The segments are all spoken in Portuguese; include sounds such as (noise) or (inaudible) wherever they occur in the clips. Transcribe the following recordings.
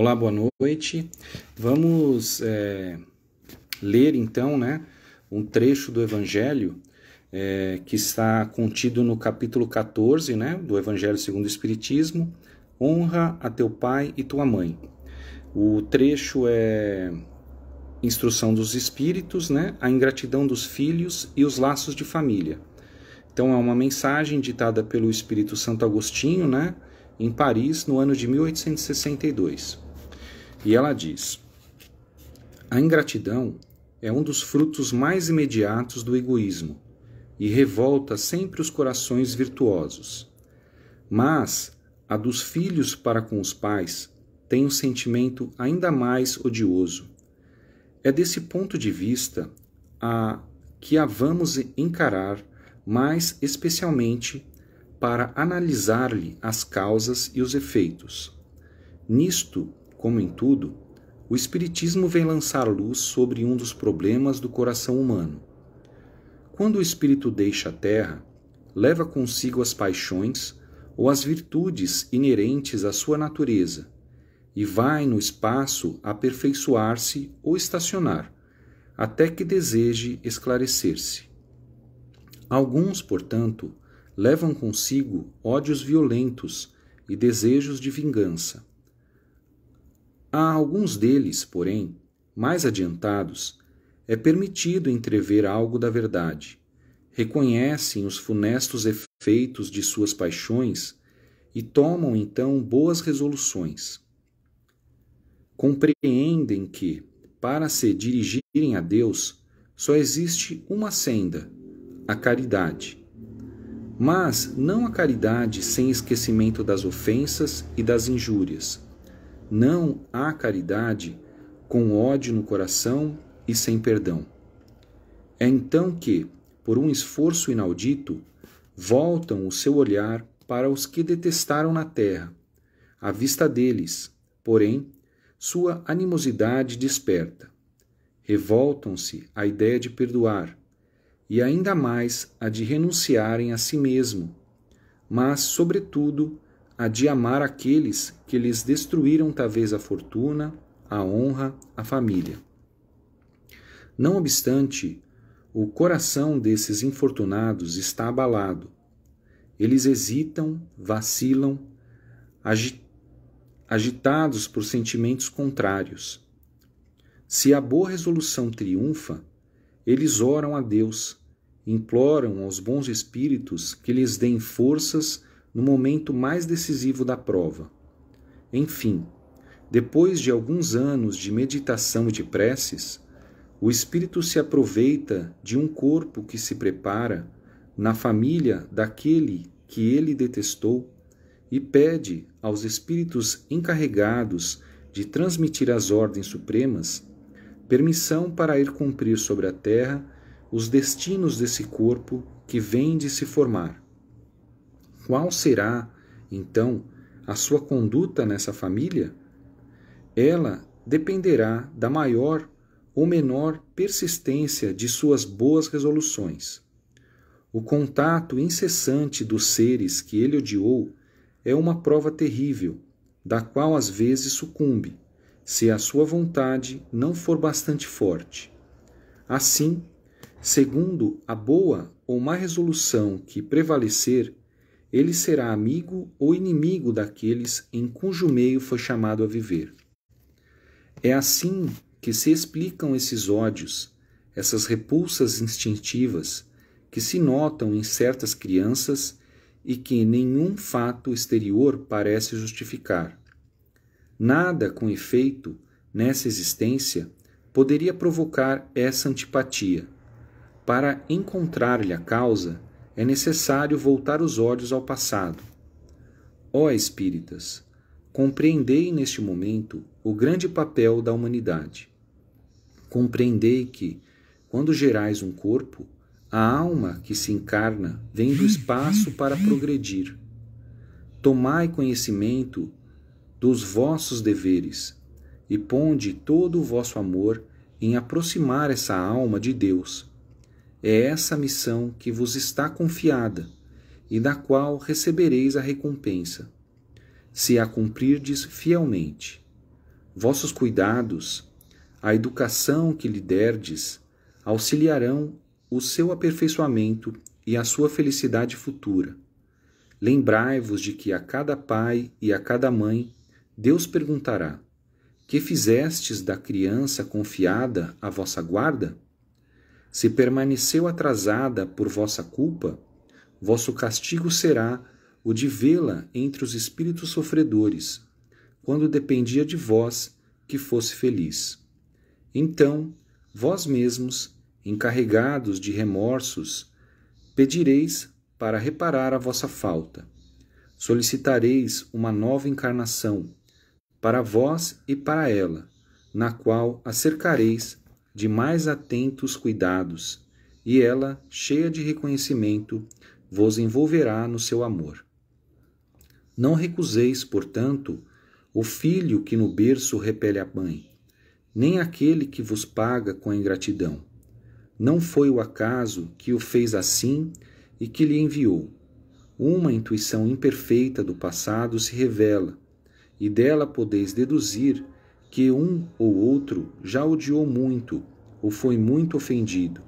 Olá, boa noite. Vamos é, ler então, né, um trecho do Evangelho é, que está contido no capítulo 14, né, do Evangelho segundo o Espiritismo. Honra a teu pai e tua mãe. O trecho é instrução dos espíritos, né, a ingratidão dos filhos e os laços de família. Então é uma mensagem ditada pelo Espírito Santo Agostinho, né, em Paris, no ano de 1862. E ela diz: A ingratidão é um dos frutos mais imediatos do egoísmo e revolta sempre os corações virtuosos. Mas a dos filhos para com os pais tem um sentimento ainda mais odioso. É desse ponto de vista a que a vamos encarar mais especialmente para analisar-lhe as causas e os efeitos. Nisto, como em tudo, o Espiritismo vem lançar luz sobre um dos problemas do coração humano. Quando o espírito deixa a terra, leva consigo as paixões ou as virtudes inerentes à sua natureza e vai no espaço aperfeiçoar-se ou estacionar, até que deseje esclarecer-se. Alguns, portanto, levam consigo ódios violentos e desejos de vingança. A alguns deles, porém, mais adiantados, é permitido entrever algo da verdade. Reconhecem os funestos efeitos de suas paixões e tomam então boas resoluções. Compreendem que, para se dirigirem a Deus, só existe uma senda, a caridade mas não a caridade sem esquecimento das ofensas e das injúrias. Não há caridade com ódio no coração e sem perdão. É então que, por um esforço inaudito, voltam o seu olhar para os que detestaram na terra. À vista deles, porém, sua animosidade desperta. Revoltam-se à ideia de perdoar, e ainda mais a de renunciarem a si mesmo, mas, sobretudo, a de amar aqueles que lhes destruíram talvez a fortuna, a honra, a família. Não obstante, o coração desses infortunados está abalado. Eles hesitam, vacilam, agitados por sentimentos contrários. Se a boa resolução triunfa, eles oram a Deus, imploram aos bons espíritos que lhes deem forças no momento mais decisivo da prova. Enfim, depois de alguns anos de meditação e de preces, o espírito se aproveita de um corpo que se prepara na família daquele que ele detestou e pede aos espíritos encarregados de transmitir as ordens supremas permissão para ir cumprir sobre a terra os destinos desse corpo que vem de se formar. Qual será, então, a sua conduta nessa família? Ela dependerá da maior ou menor persistência de suas boas resoluções. O contato incessante dos seres que ele odiou é uma prova terrível, da qual às vezes sucumbe se a sua vontade não for bastante forte. Assim, segundo a boa ou má resolução que prevalecer, ele será amigo ou inimigo daqueles em cujo meio foi chamado a viver. É assim que se explicam esses ódios, essas repulsas instintivas que se notam em certas crianças e que nenhum fato exterior parece justificar. Nada, com efeito, nessa existência poderia provocar essa antipatia. Para encontrar-lhe a causa, é necessário voltar os olhos ao passado. Ó espíritas, compreendei neste momento o grande papel da humanidade. Compreendei que, quando gerais um corpo, a alma que se encarna vem do espaço para progredir. Tomai conhecimento dos vossos deveres, e ponde todo o vosso amor em aproximar essa alma de Deus. É essa missão que vos está confiada e da qual recebereis a recompensa, se a cumprirdes fielmente. vossos cuidados, a educação que lhe derdes, auxiliarão o seu aperfeiçoamento e a sua felicidade futura. Lembrai-vos de que a cada pai e a cada mãe Deus perguntará: Que fizestes da criança confiada à vossa guarda? Se permaneceu atrasada por vossa culpa, vosso castigo será o de vê-la entre os espíritos sofredores, quando dependia de vós que fosse feliz. Então, vós mesmos, encarregados de remorsos, pedireis para reparar a vossa falta. Solicitareis uma nova encarnação, para vós e para ela, na qual a cercareis de mais atentos cuidados, e ela, cheia de reconhecimento, vos envolverá no seu amor. Não recuseis, portanto, o filho que no berço repele a mãe, nem aquele que vos paga com a ingratidão. Não foi o acaso que o fez assim e que lhe enviou. Uma intuição imperfeita do passado se revela, e dela podeis deduzir que um ou outro já odiou muito ou foi muito ofendido,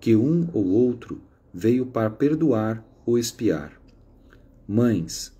que um ou outro veio para perdoar ou espiar. Mães,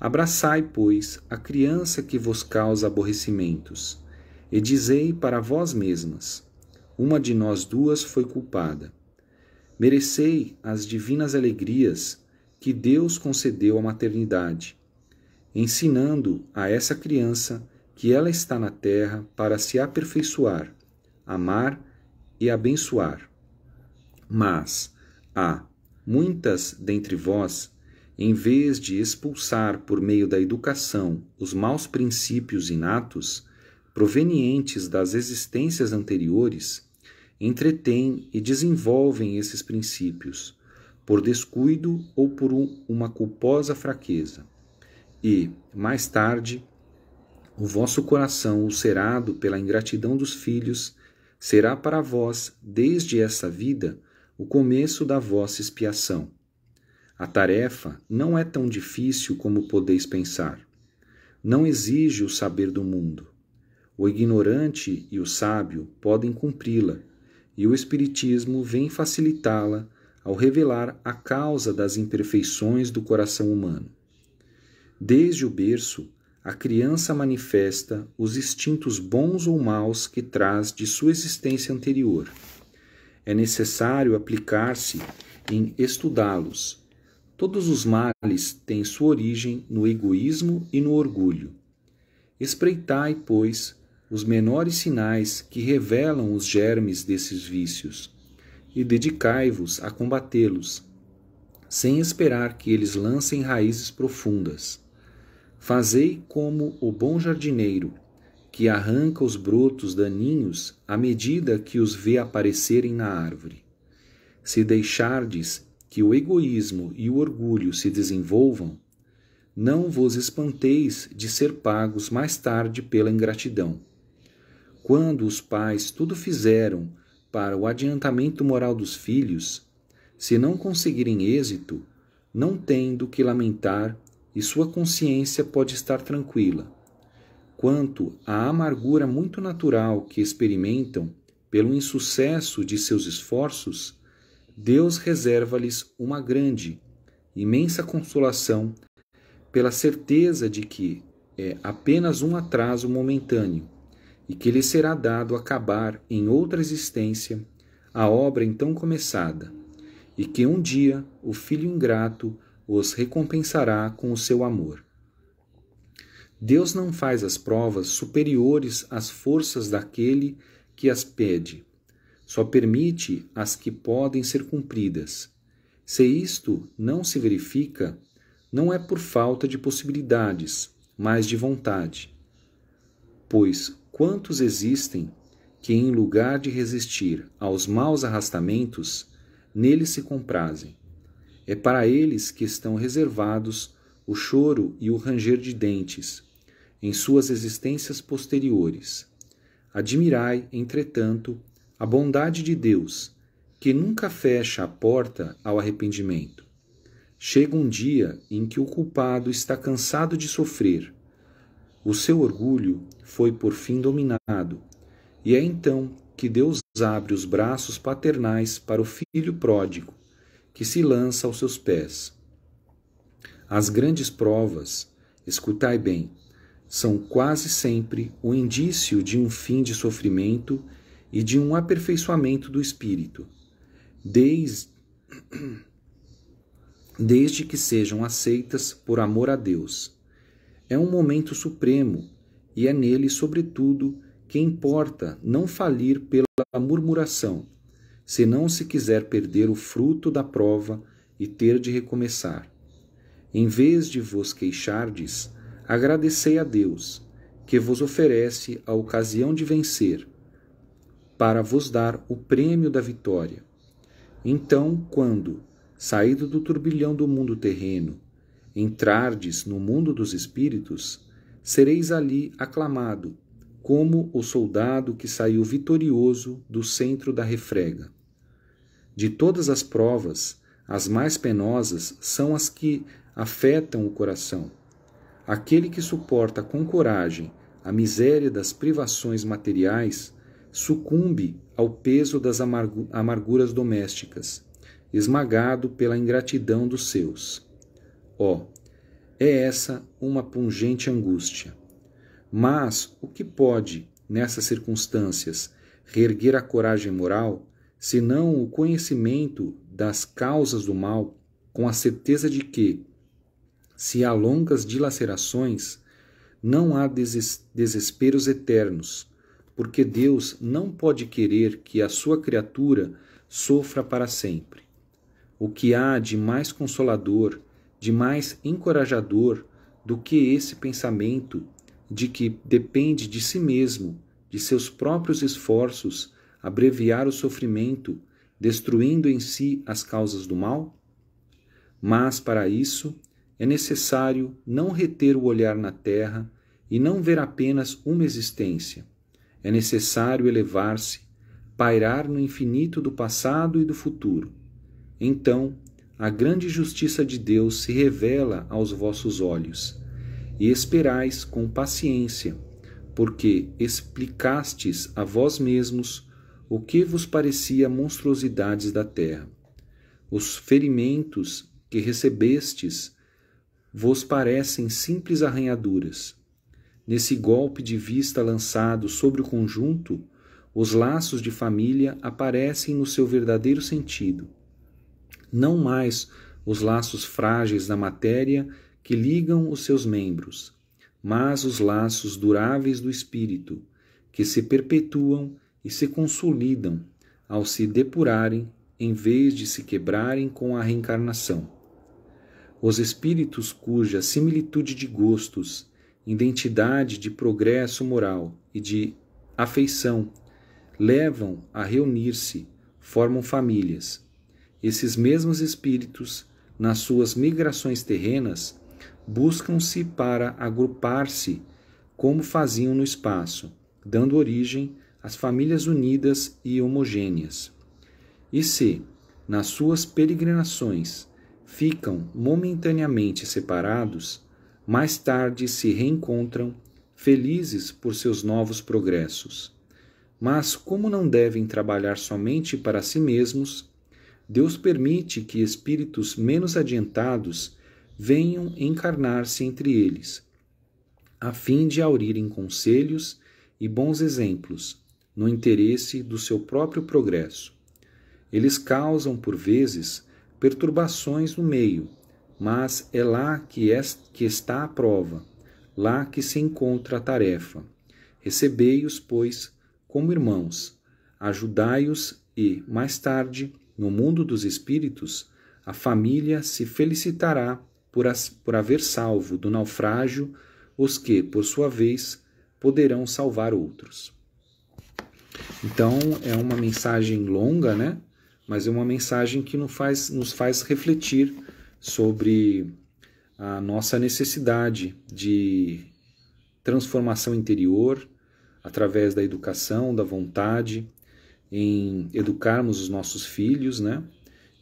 abraçai, pois, a criança que vos causa aborrecimentos, e dizei para vós mesmas: uma de nós duas foi culpada merecei as divinas alegrias que Deus concedeu à maternidade, ensinando a essa criança que ela está na terra para se aperfeiçoar, amar e abençoar. Mas há muitas dentre vós, em vez de expulsar por meio da educação os maus princípios inatos, provenientes das existências anteriores, entretêm e desenvolvem esses princípios, por descuido ou por um, uma culposa fraqueza. E, mais tarde, o vosso coração, ulcerado pela ingratidão dos filhos, será para vós, desde essa vida, o começo da vossa expiação. A tarefa não é tão difícil como podeis pensar. Não exige o saber do mundo. O ignorante e o sábio podem cumpri-la e o Espiritismo vem facilitá-la ao revelar a causa das imperfeições do coração humano. Desde o berço, a criança manifesta os instintos bons ou maus que traz de sua existência anterior. É necessário aplicar-se em estudá-los. Todos os males têm sua origem no egoísmo e no orgulho. Espreitai, pois, os menores sinais que revelam os germes desses vícios, e dedicai-vos a combatê-los, sem esperar que eles lancem raízes profundas. Fazei como o bom jardineiro, que arranca os brotos daninhos à medida que os vê aparecerem na árvore. Se deixardes que o egoísmo e o orgulho se desenvolvam, não vos espanteis de ser pagos mais tarde pela ingratidão quando os pais tudo fizeram para o adiantamento moral dos filhos, se não conseguirem êxito, não têm do que lamentar e sua consciência pode estar tranquila. Quanto à amargura muito natural que experimentam pelo insucesso de seus esforços, Deus reserva-lhes uma grande, imensa consolação pela certeza de que é apenas um atraso momentâneo e que lhe será dado acabar em outra existência a obra então começada, e que um dia o Filho ingrato os recompensará com o seu amor. Deus não faz as provas superiores às forças daquele que as pede, só permite as que podem ser cumpridas. Se isto não se verifica, não é por falta de possibilidades, mas de vontade. Pois quantos existem que, em lugar de resistir aos maus arrastamentos, neles se comprazem. É para eles que estão reservados o choro e o ranger de dentes, em suas existências posteriores. Admirai, entretanto, a bondade de Deus, que nunca fecha a porta ao arrependimento. Chega um dia em que o culpado está cansado de sofrer o seu orgulho foi por fim dominado, e é então que Deus abre os braços paternais para o filho pródigo, que se lança aos seus pés. As grandes provas, escutai bem, são quase sempre o indício de um fim de sofrimento e de um aperfeiçoamento do espírito, desde, (clears throat) desde que sejam aceitas por amor a Deus. É um momento supremo e é nele, sobretudo, que importa não falir pela murmuração, senão se quiser perder o fruto da prova e ter de recomeçar. Em vez de vos queixardes, agradecei a Deus, que vos oferece a ocasião de vencer, para vos dar o prêmio da vitória. Então, quando, saído do turbilhão do mundo terreno, entrardes no mundo dos espíritos, sereis ali aclamado como o soldado que saiu vitorioso do centro da refrega. De todas as provas, as mais penosas são as que afetam o coração. Aquele que suporta com coragem a miséria das privações materiais sucumbe ao peso das amarguras domésticas, esmagado pela ingratidão dos seus. Ó, oh, é essa uma pungente angústia mas o que pode, nessas circunstâncias, reerguer a coragem moral, senão o conhecimento das causas do mal, com a certeza de que, se há longas dilacerações, não há desesperos eternos, porque Deus não pode querer que a sua criatura sofra para sempre. O que há de mais consolador, de mais encorajador do que esse pensamento de que depende de si mesmo, de seus próprios esforços, abreviar o sofrimento, destruindo em si as causas do mal? Mas, para isso, é necessário não reter o olhar na terra e não ver apenas uma existência. É necessário elevar-se, pairar no infinito do passado e do futuro. Então, a grande justiça de Deus se revela aos vossos olhos e esperais com paciência, porque explicastes a vós mesmos o que vos parecia monstruosidades da terra. Os ferimentos que recebestes vos parecem simples arranhaduras. Nesse golpe de vista lançado sobre o conjunto, os laços de família aparecem no seu verdadeiro sentido. Não mais os laços frágeis da matéria que ligam os seus membros, mas os laços duráveis do espírito, que se perpetuam e se consolidam ao se depurarem em vez de se quebrarem com a reencarnação. Os espíritos cuja similitude de gostos, identidade de progresso moral e de afeição levam a reunir-se, formam famílias. Esses mesmos espíritos, nas suas migrações terrenas, buscam-se para agrupar-se como faziam no espaço, dando origem às famílias unidas e homogêneas. E se, nas suas peregrinações, ficam momentaneamente separados, mais tarde se reencontram, felizes por seus novos progressos. Mas, como não devem trabalhar somente para si mesmos, Deus permite que espíritos menos adiantados venham encarnar-se entre eles, a fim de aurirem conselhos e bons exemplos, no interesse do seu próprio progresso. Eles causam, por vezes, perturbações no meio, mas é lá que, que está a prova, lá que se encontra a tarefa. Recebei-os, pois, como irmãos, ajudai-os e, mais tarde, no mundo dos espíritos, a família se felicitará por, as, por haver salvo do naufrágio os que, por sua vez, poderão salvar outros. Então, é uma mensagem longa, né? Mas é uma mensagem que nos faz, nos faz refletir sobre a nossa necessidade de transformação interior através da educação, da vontade, em educarmos os nossos filhos, né?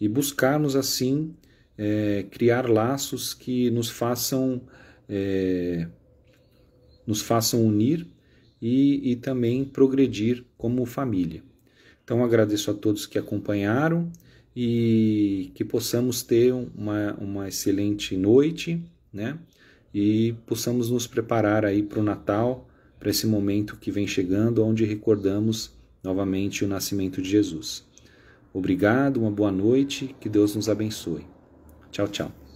E buscarmos assim é, criar laços que nos façam é, nos façam unir e, e também progredir como família. Então agradeço a todos que acompanharam e que possamos ter uma, uma excelente noite, né? E possamos nos preparar aí para o Natal, para esse momento que vem chegando, onde recordamos novamente o nascimento de Jesus. Obrigado, uma boa noite, que Deus nos abençoe. Tchau, tchau.